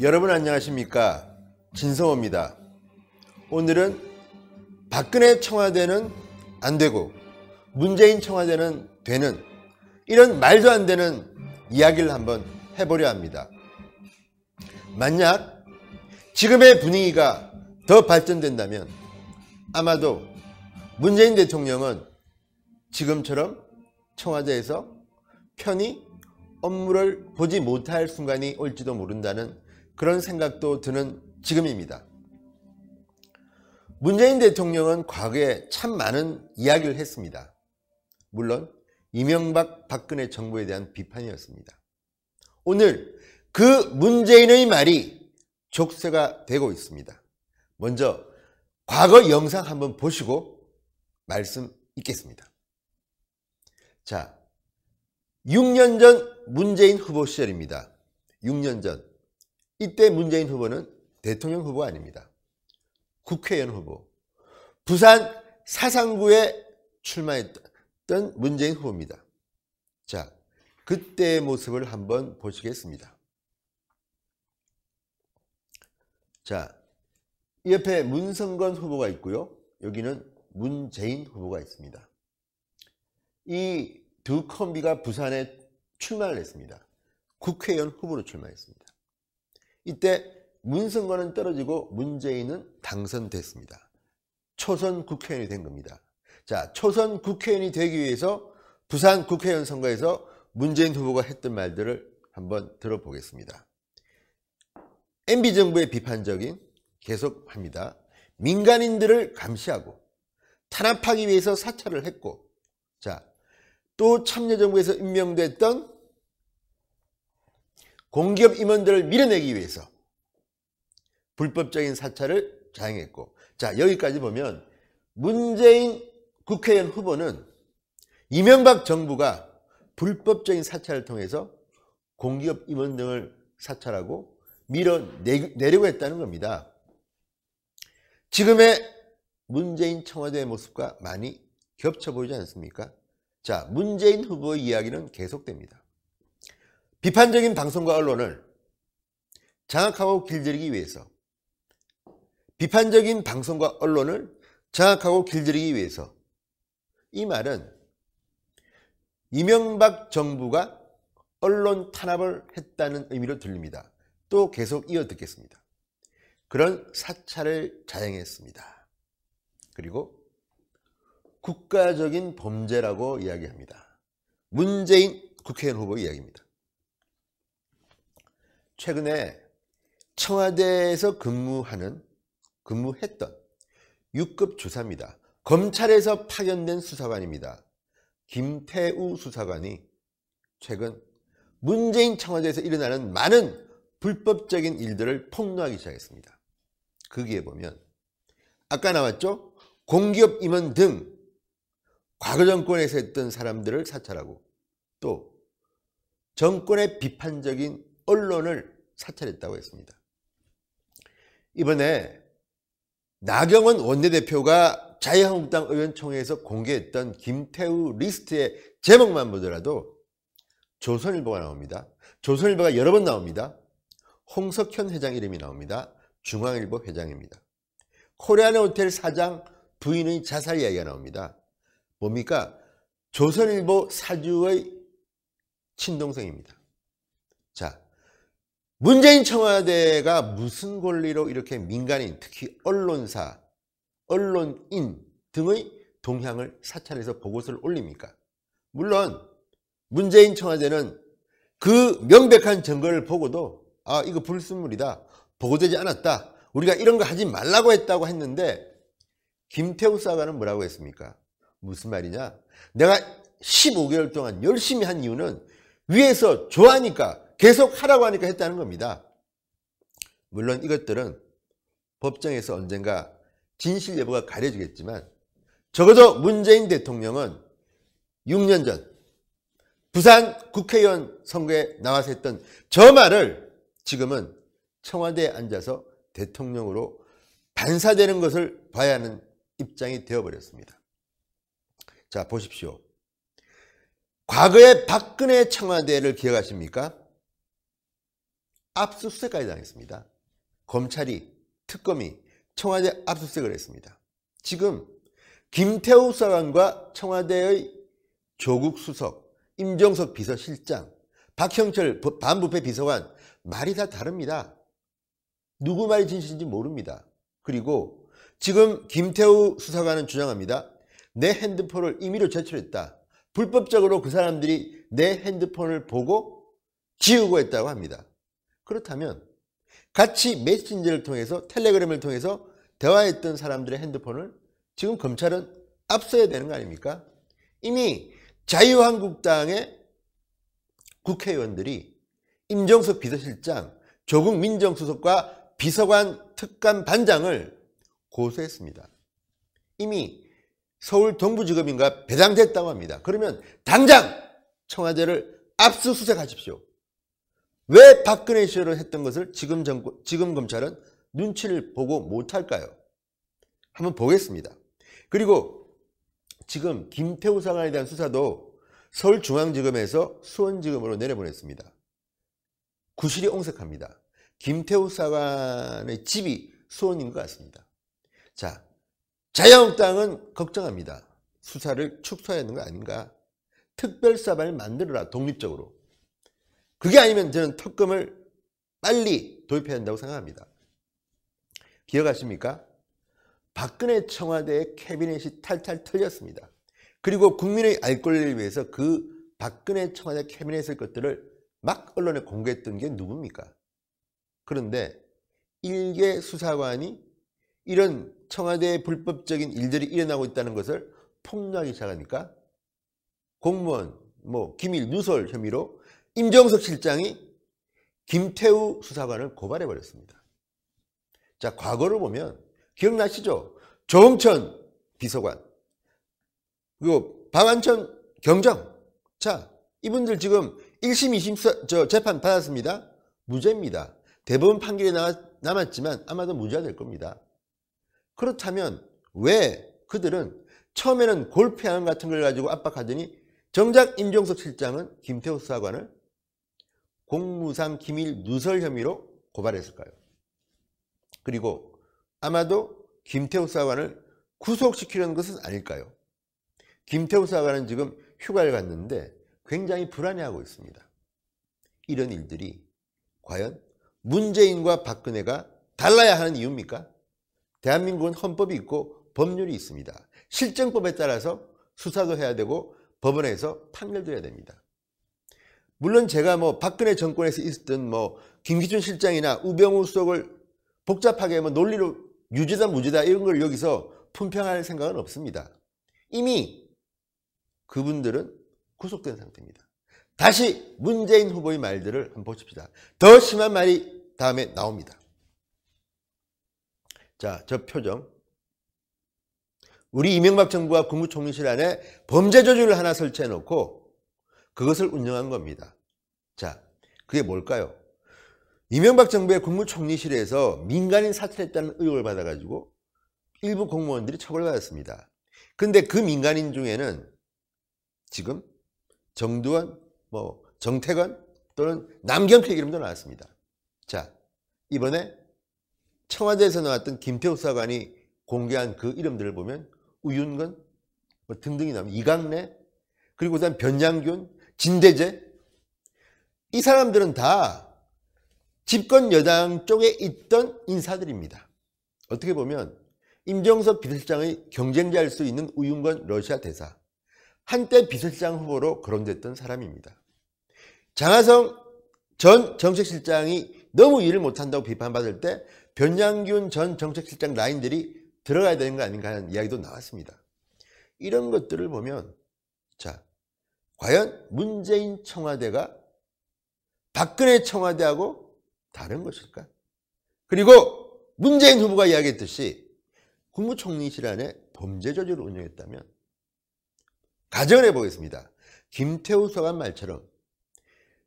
여러분 안녕하십니까? 진성호입니다. 오늘은 박근혜 청와대는 안 되고 문재인 청와대는 되는 이런 말도 안 되는 이야기를 한번 해보려 합니다. 만약 지금의 분위기가 더 발전된다면 아마도 문재인 대통령은 지금처럼 청와대에서 편히 업무를 보지 못할 순간이 올지도 모른다는 그런 생각도 드는 지금입니다. 문재인 대통령은 과거에 참 많은 이야기를 했습니다. 물론 이명박 박근혜 정부에 대한 비판이었습니다. 오늘 그 문재인의 말이 족쇄가 되고 있습니다. 먼저 과거 영상 한번 보시고 말씀 있겠습니다. 자, 6년 전 문재인 후보 시절입니다. 6년 전. 이때 문재인 후보는 대통령 후보가 아닙니다. 국회의원 후보. 부산 사상구에 출마했던 문재인 후보입니다. 자, 그때의 모습을 한번 보시겠습니다. 자, 옆에 문성건 후보가 있고요. 여기는 문재인 후보가 있습니다. 이 두 콤비가 부산에 출마를 했습니다. 국회의원 후보로 출마했습니다. 이때 문성건은 떨어지고 문재인은 당선됐습니다. 초선 국회의원이 된 겁니다. 자, 초선 국회의원이 되기 위해서 부산 국회의원 선거에서 문재인 후보가 했던 말들을 한번 들어보겠습니다. MB정부의 비판적인 계속합니다. 민간인들을 감시하고 탄압하기 위해서 사찰을 했고 자, 또 참여정부에서 임명됐던 공기업 임원들을 밀어내기 위해서 불법적인 사찰을 자행했고 자 여기까지 보면 문재인 국회의원 후보는 이명박 정부가 불법적인 사찰을 통해서 공기업 임원 등을 사찰하고 밀어내려고 했다는 겁니다. 지금의 문재인 청와대의 모습과 많이 겹쳐 보이지 않습니까? 자, 문재인 후보의 이야기는 계속됩니다. 비판적인 방송과 언론을 장악하고 길들이기 위해서 비판적인 방송과 언론을 장악하고 길들이기 위해서 이 말은 이명박 정부가 언론 탄압을 했다는 의미로 들립니다. 또 계속 이어 듣겠습니다. 그런 사찰을 자행했습니다. 그리고 국가적인 범죄라고 이야기합니다. 문재인 국회의원 후보 이야기입니다. 최근에 청와대에서 근무하는 근무했던 6급 주사입니다. 검찰에서 파견된 수사관입니다. 김태우 수사관이 최근 문재인 청와대에서 일어나는 많은 불법적인 일들을 폭로하기 시작했습니다. 거기에 보면 아까 나왔죠? 공기업 임원 등 과거 정권에서 했던 사람들을 사찰하고 또 정권의 비판적인 언론을 사찰했다고 했습니다. 이번에 나경원 원내대표가 자유한국당 의원총회에서 공개했던 김태우 리스트의 제목만 보더라도 조선일보가 나옵니다. 조선일보가 여러 번 나옵니다. 홍석현 회장 이름이 나옵니다. 중앙일보 회장입니다. 코리아나 호텔 사장 부인의 자살 이야기가 나옵니다. 뭡니까? 조선일보 사주의 친동생입니다. 자, 문재인 청와대가 무슨 권리로 이렇게 민간인, 특히 언론사, 언론인 등의 동향을 사찰해서 보고서를 올립니까? 물론 문재인 청와대는 그 명백한 증거를 보고도 아 이거 불순물이다 보고되지 않았다 우리가 이런 거 하지 말라고 했다고 했는데 김태우 사관은 뭐라고 했습니까? 무슨 말이냐? 내가 15개월 동안 열심히 한 이유는 위에서 좋아하니까 계속 하라고 하니까 했다는 겁니다. 물론 이것들은 법정에서 언젠가 진실 여부가 가려지겠지만 적어도 문재인 대통령은 6년 전 부산 국회의원 선거에 나와서 했던 저 말을 지금은 청와대에 앉아서 대통령으로 반사되는 것을 봐야 하는 입장이 되어버렸습니다. 자, 보십시오. 과거에 박근혜 청와대를 기억하십니까? 압수수색까지 당했습니다. 검찰이 특검이 청와대 압수수색을 했습니다. 지금 김태우 수사관과 청와대의 조국 수석, 임정석 비서실장, 박형철 반부패 비서관 말이 다 다릅니다. 누구 말이 진실인지 모릅니다. 그리고 지금 김태우 수사관은 주장합니다. 내 핸드폰을 임의로 제출했다. 불법적으로 그 사람들이 내 핸드폰을 보고 지우고 했다고 합니다. 그렇다면 같이 메신저를 통해서 텔레그램을 통해서 대화했던 사람들의 핸드폰을 지금 검찰은 압수해야 되는 거 아닙니까? 이미 자유한국당의 국회의원들이 임정석 비서실장, 조국 민정수석과 비서관 특감 반장을 고소했습니다. 이미 서울 동부지검인가 배당됐다고 합니다. 그러면 당장 청와대를 압수수색하십시오. 왜 박근혜 시절을 했던 것을 지금 정권, 지금 검찰은 눈치를 보고 못할까요? 한번 보겠습니다. 그리고 지금 김태우 사관에 대한 수사도 서울중앙지검에서 수원지검으로 내려보냈습니다. 구실이 옹색합니다. 김태우 사관의 집이 수원인 것 같습니다. 자, 자유한국당은 걱정합니다. 수사를 축소해야 하는 거 아닌가? 특별사반을 만들어라, 독립적으로. 그게 아니면 저는 특검을 빨리 도입해야 한다고 생각합니다. 기억하십니까? 박근혜 청와대의 캐비넷이 탈탈 털렸습니다. 그리고 국민의 알 권리를 위해서 그 박근혜 청와대 캐비넷의 것들을 막 언론에 공개했던 게 누굽니까? 그런데 일개 수사관이 이런 청와대의 불법적인 일들이 일어나고 있다는 것을 폭로하기 시작하니까 공무원, 뭐 기밀 누설 혐의로 임정석 실장이 김태우 수사관을 고발해 버렸습니다. 자, 과거를 보면 기억나시죠? 조홍천 비서관 그리고 박완천 경정 자, 이분들 지금 1심, 2심 저 재판 받았습니다. 무죄입니다. 대법원 판결이 남았지만 아마도 무죄가 될 겁니다. 그렇다면 왜 그들은 처음에는 골패안 같은 걸 가지고 압박하더니 정작 임종석 실장은 김태우 수사관을 공무상 기밀 누설 혐의로 고발했을까요? 그리고 아마도 김태우 수사관을 구속시키려는 것은 아닐까요? 김태우 수사관은 지금 휴가를 갔는데 굉장히 불안해하고 있습니다. 이런 일들이 과연 문재인과 박근혜가 달라야 하는 이유입니까? 대한민국은 헌법이 있고 법률이 있습니다. 실정법에 따라서 수사도 해야 되고 법원에서 판결도 해야 됩니다. 물론 제가 뭐 박근혜 정권에서 있었던 뭐 김기춘 실장이나 우병우 수석을 복잡하게 뭐 논리로 유죄다 무죄다 이런 걸 여기서 품평할 생각은 없습니다. 이미 그분들은 구속된 상태입니다. 다시 문재인 후보의 말들을 한번 보십시다. 더 심한 말이 다음에 나옵니다. 자, 저 표정. 우리 이명박 정부가 국무총리실 안에 범죄 조직을 하나 설치해 놓고 그것을 운영한 겁니다. 자, 그게 뭘까요? 이명박 정부의 국무총리실에서 민간인 사찰했다는 의혹을 받아가지고 일부 공무원들이 처벌받았습니다. 근데 그 민간인 중에는 지금 정두원, 뭐 정태건 또는 남경필 이름도 나왔습니다. 자, 이번에 청와대에서 나왔던 김태우 사관이 공개한 그 이름들을 보면 우윤건 뭐 등등이 나옵니다. 이강래 그리고 변장균, 진대재 이 사람들은 다 집권 여당 쪽에 있던 인사들입니다. 어떻게 보면 임정석 비서실장의 경쟁자일 수 있는 우윤건 러시아 대사 한때 비서실장 후보로 거론됐던 사람입니다. 장하성 전 정책실장이 너무 일을 못한다고 비판받을 때 변양균 전 정책실장 라인들이 들어가야 되는 거 아닌가 하는 이야기도 나왔습니다. 이런 것들을 보면 자 과연 문재인 청와대가 박근혜 청와대하고 다른 것일까? 그리고 문재인 후보가 이야기했듯이 국무총리실 안에 범죄 저지를 운영했다면 가정을 해보겠습니다. 김태우 서관 말처럼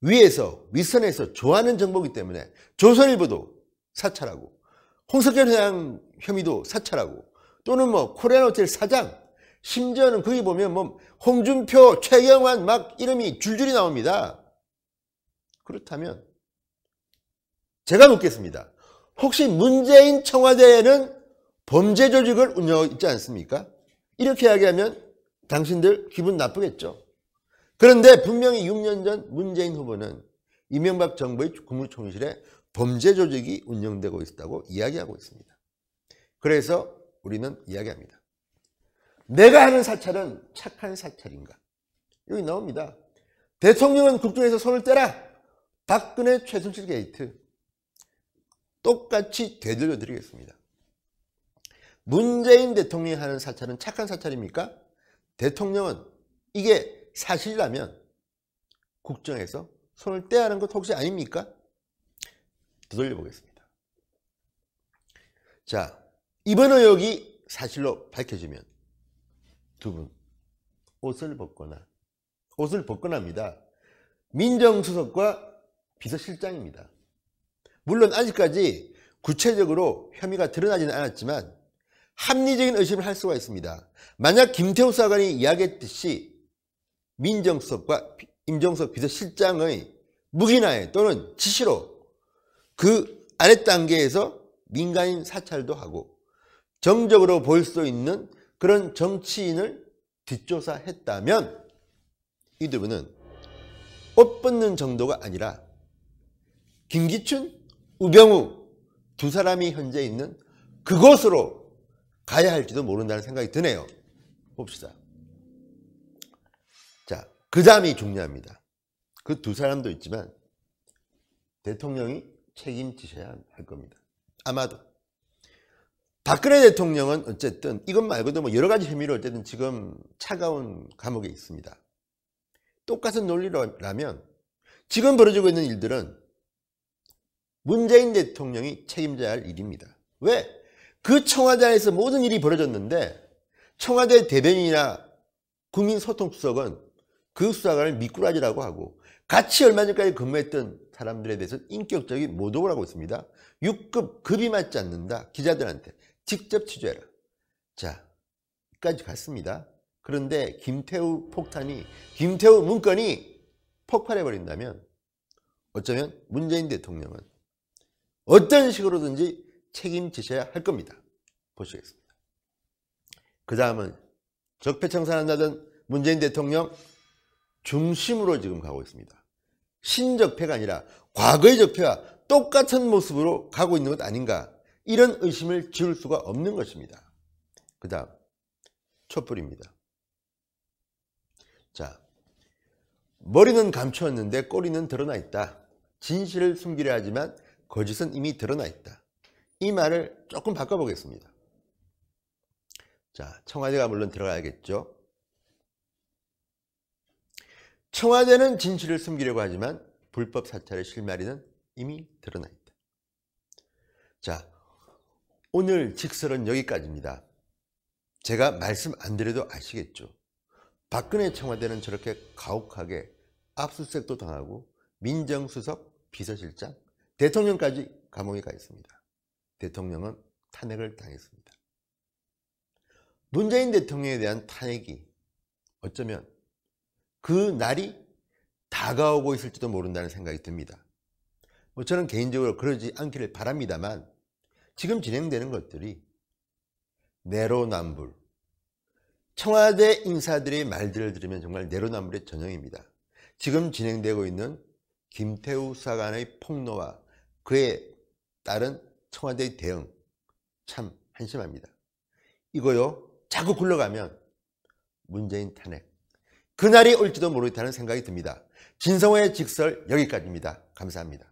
위에서 윗선에서 좋아하는 정보기 때문에 조선일보도 사찰하고 홍석현 회장 혐의도 사찰하고 또는 뭐 코리안 호텔 사장 심지어는 거기 보면 뭐 홍준표, 최경환 막 이름이 줄줄이 나옵니다. 그렇다면 제가 묻겠습니다. 혹시 문재인 청와대에는 범죄 조직을 운영하고 있지 않습니까? 이렇게 이야기하면 당신들 기분 나쁘겠죠. 그런데 분명히 6년 전 문재인 후보는 이명박 정부의 국무총리실에 범죄 조직이 운영되고 있다고 이야기하고 있습니다. 그래서 우리는 이야기합니다. 내가 하는 사찰은 착한 사찰인가? 여기 나옵니다. 대통령은 국정에서 손을 떼라. 박근혜 최순실 게이트. 똑같이 되돌려 드리겠습니다. 문재인 대통령이 하는 사찰은 착한 사찰입니까? 대통령은 이게 사실이라면 국정에서 손을 떼야 하는 것 혹시 아닙니까? 되돌려 보겠습니다. 자, 이번 의혹이 사실로 밝혀지면 두 분 옷을 벗거나 옷을 벗거나 합니다. 민정수석과 비서실장입니다. 물론 아직까지 구체적으로 혐의가 드러나지는 않았지만 합리적인 의심을 할 수가 있습니다. 만약 김태우 사관이 이야기했듯이 민정수석과 임정석 비서실장의 무기나에 또는 지시로 그 아래 단계에서 민간인 사찰도 하고 정적으로 보일 수 있는 그런 정치인을 뒷조사했다면 이두 분은 옷 벗는 정도가 아니라 김기춘, 우병우 두 사람이 현재 있는 그곳으로 가야 할지도 모른다는 생각이 드네요. 봅시다. 자, 그 다음이 중요합니다. 그 두 사람도 있지만 대통령이 책임지셔야 할 겁니다. 아마도. 박근혜 대통령은 어쨌든 이것 말고도 뭐 여러 가지 혐의로 어쨌든 지금 차가운 감옥에 있습니다. 똑같은 논리라면 지금 벌어지고 있는 일들은 문재인 대통령이 책임져야 할 일입니다. 왜? 그 청와대에서 모든 일이 벌어졌는데 청와대 대변인이나 국민소통수석은 그 수사관을 미꾸라지라고 하고 같이 얼마 전까지 근무했던 사람들에 대해서 인격적인 모독을 하고 있습니다. 6급 급이 맞지 않는다. 기자들한테 직접 취재해라. 자, 여기까지 갔습니다. 그런데 김태우 폭탄이 김태우 문건이 폭발해 버린다면 어쩌면 문재인 대통령은 어떤 식으로든지 책임지셔야 할 겁니다. 보시겠습니다. 그 다음은 적폐청산한다던 문재인 대통령 중심으로 지금 가고 있습니다. 신적폐가 아니라 과거의 적폐와 똑같은 모습으로 가고 있는 것 아닌가 이런 의심을 지울 수가 없는 것입니다. 그 다음 촛불입니다. 자, 머리는 감추었는데 꼬리는 드러나 있다. 진실을 숨기려 하지만 거짓은 이미 드러나 있다. 이 말을 조금 바꿔보겠습니다. 자, 청와대가 물론 들어가야겠죠. 청와대는 진실을 숨기려고 하지만 불법 사찰의 실마리는 이미 드러나 있다. 자, 오늘 직설은 여기까지입니다. 제가 말씀 안 드려도 아시겠죠. 박근혜 청와대는 저렇게 가혹하게 압수수색도 당하고 민정수석, 비서실장, 대통령까지 감옥에 가 있습니다. 대통령은 탄핵을 당했습니다. 문재인 대통령에 대한 탄핵이 어쩌면 그 날이 다가오고 있을지도 모른다는 생각이 듭니다. 뭐 저는 개인적으로 그러지 않기를 바랍니다만 지금 진행되는 것들이 내로남불, 청와대 인사들의 말들을 들으면 정말 내로남불의 전형입니다. 지금 진행되고 있는 김태우 수사관의 폭로와 그에 따른 청와대의 대응 참 한심합니다. 이거요 자꾸 굴러가면 문재인 탄핵 그날이 올지도 모르겠다는 생각이 듭니다. 진성호의 직설 여기까지입니다. 감사합니다.